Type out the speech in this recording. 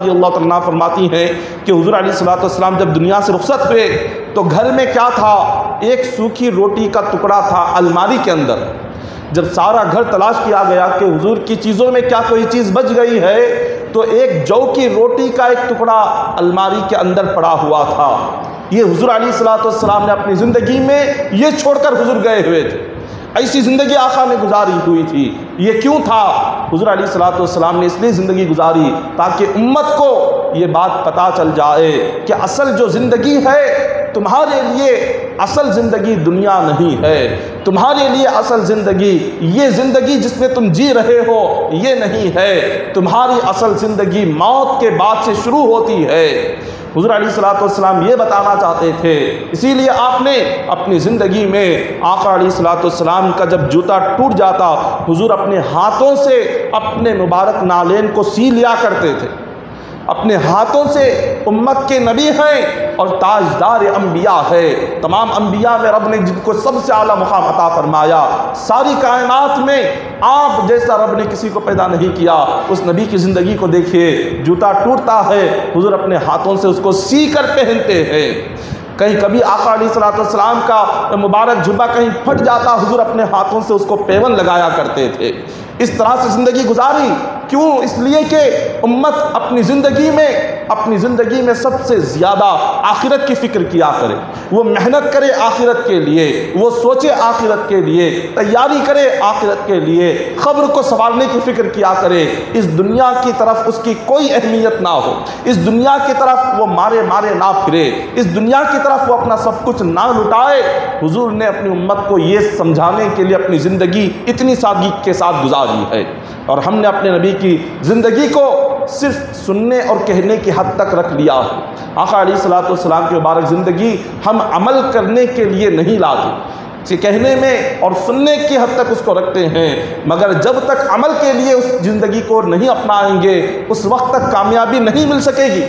अल्लाह फरमाती हैं कि हजूर सलाम जब दुनिया से रुखसत हुए तो घर में क्या था? एक सूखी रोटी का टुकड़ा था अलमारी के अंदर। जब सारा घर तलाश किया गया कि हुजूर की चीज़ों में क्या कोई चीज़ बच गई है तो एक जौ की रोटी का एक टुकड़ा अलमारी के अंदर पड़ा हुआ था। ये हुजूर सलाम ने अपनी ज़िंदगी में ये छोड़कर हुजूर गए हुए थे। ऐसी ज़िंदगी आका ने गुजारी हुई थी। ये क्यों था? हजूर सलाम ने इसलिए ज़िंदगी गुजारी ताकि उम्मत को ये बात पता चल जाए कि असल जो ज़िंदगी है तुम्हारे लिए असल ज़िंदगी दुनिया नहीं है। तुम्हारे लिए असल ज़िंदगी ये ज़िंदगी जिसमें तुम जी रहे हो ये नहीं है। तुम्हारी असल ज़िंदगी मौत के बाद से शुरू होती है। हजूर सलाम ये बताना चाहते थे इसीलिए आपने अपनी ज़िंदगी में आका सलाम का जब जूता टूट जाता हुजूर अपने हाथों से अपने मुबारक नालेन को सी लिया करते थे। अपने हाथों से उम्मत के नबी हैं और ताजदार अम्बिया है। तमाम अम्बिया में रब ने जिनको सबसे आला मुकाम अता फरमाया। सारी कायनात में आप जैसा रब ने किसी को पैदा नहीं किया, उस नबी की ज़िंदगी को देखिए, जूता टूटता है, हुजूर अपने हाथों से उसको सी कर पहनते हैं। कहीं कभी आका सलाम का मुबारक जुबा कहीं फट जाता, हुजूर अपने हाथों से उसको पेवन लगाया करते थे। इस तरह से ज़िंदगी गुजारी। क्यों? इसलिए कि उम्मत अपनी ज़िंदगी में, अपनी ज़िंदगी में सबसे ज़्यादा आखिरत की फ़िक्र किया करे। वो मेहनत करे आखिरत के लिए, वो सोचे आखिरत के लिए, तैयारी करे आखिरत के लिए, ख़बर को संवारने की फ़िक्र किया करे। इस दुनिया की तरफ़ उसकी कोई अहमियत ना हो। इस दुनिया की तरफ़ वो मारे मारे ना फिरे। इस दुनिया की तरफ़ वो अपना सब कुछ ना लुटाए। हुजूर ने अपनी उम्मत को ये समझाने के लिए अपनी ज़िंदगी इतनी सादगी के साथ गुजारी। है। और हमने अपने नबी की ज़िंदगी को सिर्फ़ सुनने और कहने की हद तक रख लिया है। आका सलाम की मुबारक ज़िंदगी हम अमल करने के लिए नहीं लाते। कहने में और सुनने की हद तक उसको रखते हैं, मगर जब तक अमल के लिए उस ज़िंदगी को नहीं अपनाएँगे, उस वक्त तक कामयाबी नहीं मिल सकेगी।